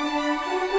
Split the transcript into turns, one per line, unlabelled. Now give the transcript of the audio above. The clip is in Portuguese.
Música